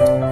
Bye.